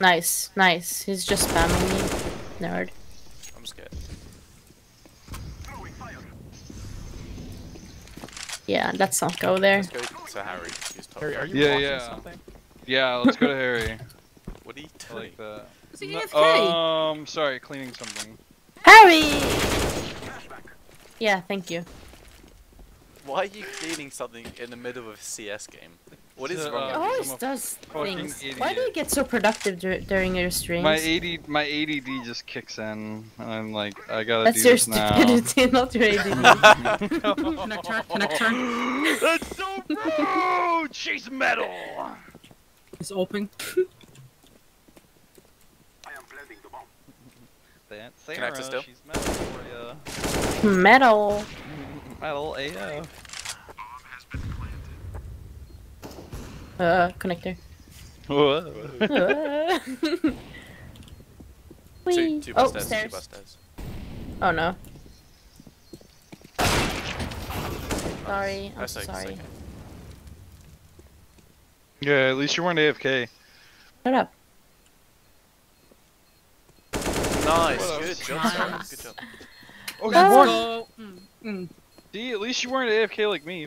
Nice, nice. He's just spamming me. Nerd. I'm scared. Yeah, let's not go there. Let's go to Harry. He's. Harry, are you Yeah, watching yeah. something? Yeah, let's go to Harry. What are you doing? like that. Is he No- um, sorry, cleaning something. Harry! Yeah, thank you. Why are you cleaning something in the middle of a CS game? What is Uh, wrong He with I'm you? always does fucking things. Why do you get so productive dur during your streams? My AD, my ADD just kicks in, and I'm like, I gotta That's do this now. That's your stupidity, not your ADD. Connector, connector. That's so rude! She's metal! It's open. That Connector Sara, still? she's metal for ya. Metal. Metal AF. Uh, connector. Whoa. Two, Whee. two oh, bus stairs, two stairs. Oh no. Sorry, I'm so sorry. it's okay. Yeah, at least you weren't AFK. Shut up. Nice, What good job, Nice. Good job. Oh, Let's you weren't. Mm, mm. See, at least you weren't AFK like me.